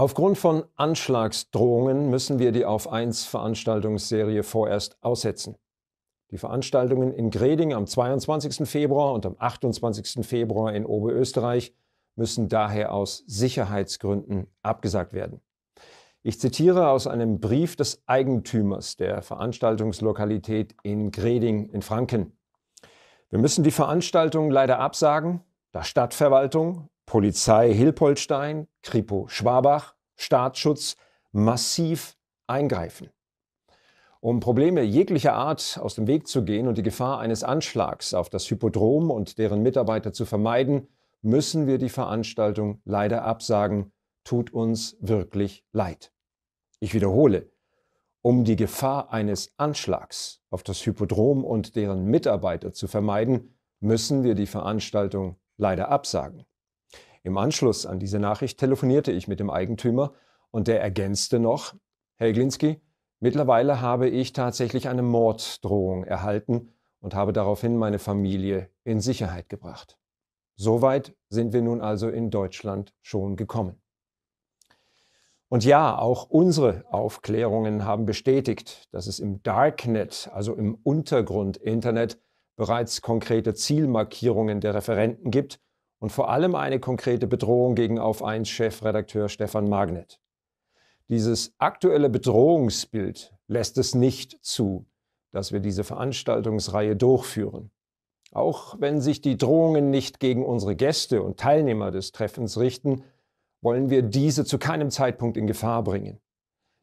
Aufgrund von Anschlagsdrohungen müssen wir die Auf 1 Veranstaltungsserie vorerst aussetzen. Die Veranstaltungen in Greding am 22. Februar und am 28. Februar in Oberösterreich müssen daher aus Sicherheitsgründen abgesagt werden. Ich zitiere aus einem Brief des Eigentümers der Veranstaltungslokalität in Greding in Franken. Wir müssen die Veranstaltung leider absagen, da Stadtverwaltung, Polizei Hilpoltstein, Kripo Schwabach, Staatsschutz massiv eingreifen. Um Probleme jeglicher Art aus dem Weg zu gehen und die Gefahr eines Anschlags auf das Hypodrom und deren Mitarbeiter zu vermeiden, müssen wir die Veranstaltung leider absagen. Tut uns wirklich leid. Ich wiederhole, um die Gefahr eines Anschlags auf das Hypodrom und deren Mitarbeiter zu vermeiden, müssen wir die Veranstaltung leider absagen. Im Anschluss an diese Nachricht telefonierte ich mit dem Eigentümer und der ergänzte noch, Herr Glinski, mittlerweile habe ich tatsächlich eine Morddrohung erhalten und habe daraufhin meine Familie in Sicherheit gebracht. Soweit sind wir nun also in Deutschland schon gekommen. Und ja, auch unsere Aufklärungen haben bestätigt, dass es im Darknet, also im Untergrund-Internet, bereits konkrete Zielmarkierungen der Referenten gibt und vor allem eine konkrete Bedrohung gegen Auf 1 Chefredakteur Stefan Magnet. Dieses aktuelle Bedrohungsbild lässt es nicht zu, dass wir diese Veranstaltungsreihe durchführen. Auch wenn sich die Drohungen nicht gegen unsere Gäste und Teilnehmer des Treffens richten, wollen wir diese zu keinem Zeitpunkt in Gefahr bringen.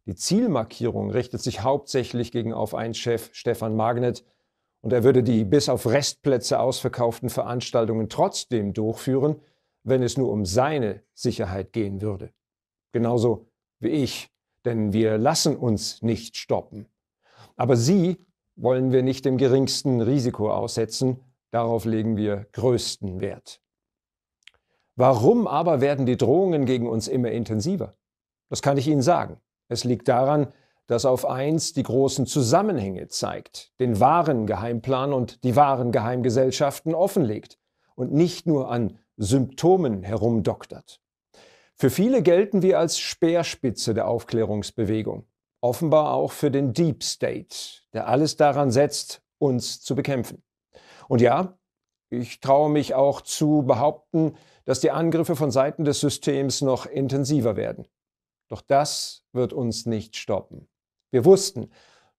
Die Zielmarkierung richtet sich hauptsächlich gegen Auf 1 Chef Stefan Magnet, und er würde die bis auf Restplätze ausverkauften Veranstaltungen trotzdem durchführen, wenn es nur um seine Sicherheit gehen würde. Genauso wie ich, denn wir lassen uns nicht stoppen. Aber Sie wollen wir nicht dem geringsten Risiko aussetzen, darauf legen wir größten Wert. Warum aber werden die Drohungen gegen uns immer intensiver? Das kann ich Ihnen sagen. Es liegt daran, das auf eins die großen Zusammenhänge zeigt, den wahren Geheimplan und die wahren Geheimgesellschaften offenlegt und nicht nur an Symptomen herumdoktert. Für viele gelten wir als Speerspitze der Aufklärungsbewegung, offenbar auch für den Deep State, der alles daran setzt, uns zu bekämpfen. Und ja, ich traue mich auch zu behaupten, dass die Angriffe von Seiten des Systems noch intensiver werden. Doch das wird uns nicht stoppen. Wir wussten,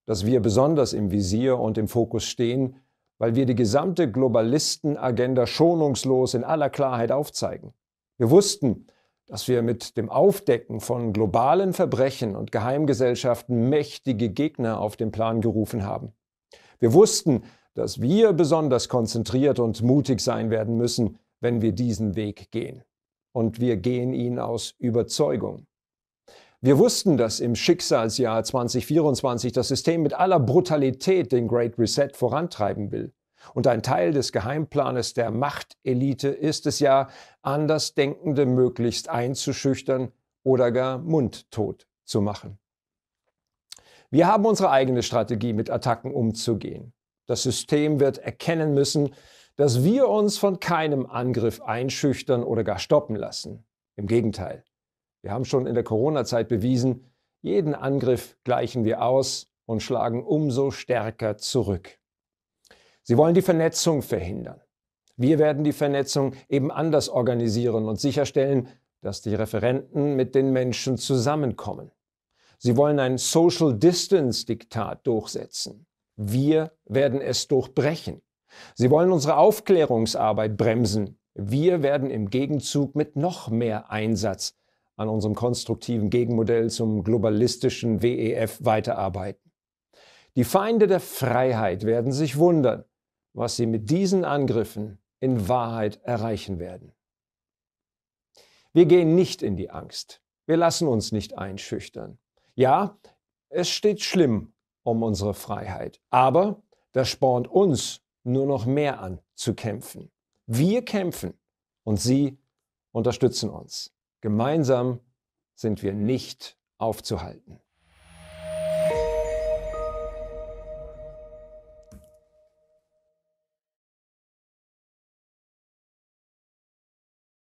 dass wir besonders im Visier und im Fokus stehen, weil wir die gesamte Globalistenagenda schonungslos in aller Klarheit aufzeigen. Wir wussten, dass wir mit dem Aufdecken von globalen Verbrechen und Geheimgesellschaften mächtige Gegner auf den Plan gerufen haben. Wir wussten, dass wir besonders konzentriert und mutig sein werden müssen, wenn wir diesen Weg gehen. Und wir gehen ihn aus Überzeugung. Wir wussten, dass im Schicksalsjahr 2024 das System mit aller Brutalität den Great Reset vorantreiben will. Und ein Teil des Geheimplanes der Machtelite ist es ja, Andersdenkende möglichst einzuschüchtern oder gar mundtot zu machen. Wir haben unsere eigene Strategie, mit Attacken umzugehen. Das System wird erkennen müssen, dass wir uns von keinem Angriff einschüchtern oder gar stoppen lassen. Im Gegenteil. Wir haben schon in der Corona-Zeit bewiesen, jeden Angriff gleichen wir aus und schlagen umso stärker zurück. Sie wollen die Vernetzung verhindern. Wir werden die Vernetzung eben anders organisieren und sicherstellen, dass die Referenten mit den Menschen zusammenkommen. Sie wollen ein Social Distance Diktat durchsetzen. Wir werden es durchbrechen. Sie wollen unsere Aufklärungsarbeit bremsen. Wir werden im Gegenzug mit noch mehr Einsatz an unserem konstruktiven Gegenmodell zum globalistischen WEF weiterarbeiten. Die Feinde der Freiheit werden sich wundern, was sie mit diesen Angriffen in Wahrheit erreichen werden. Wir gehen nicht in die Angst. Wir lassen uns nicht einschüchtern. Ja, es steht schlimm um unsere Freiheit, aber das spornt uns nur noch mehr an zu kämpfen. Wir kämpfen und Sie unterstützen uns. Gemeinsam sind wir nicht aufzuhalten.